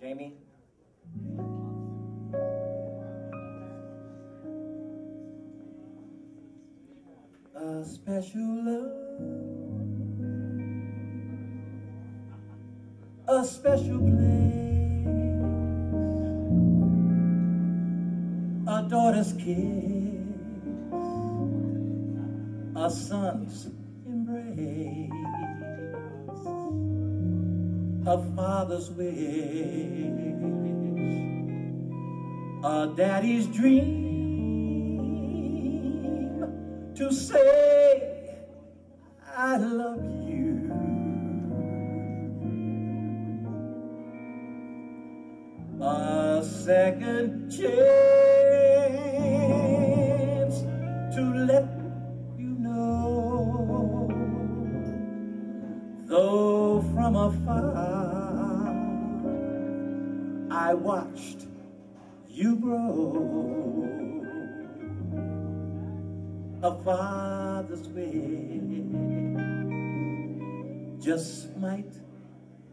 Jamie? A special love, a special place, a daughter's kiss, a son's embrace, a father's wish, a daddy's dream to say I love you. A second chance to let you know, though from afar I watched you grow a father's wish just might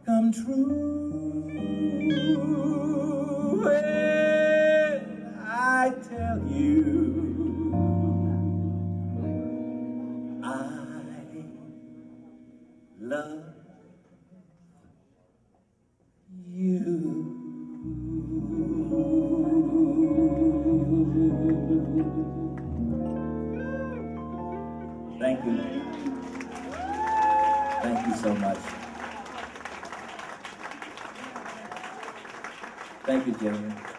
come true. When I tell you I love Thank you. Thank you so much. Thank you, Jamie.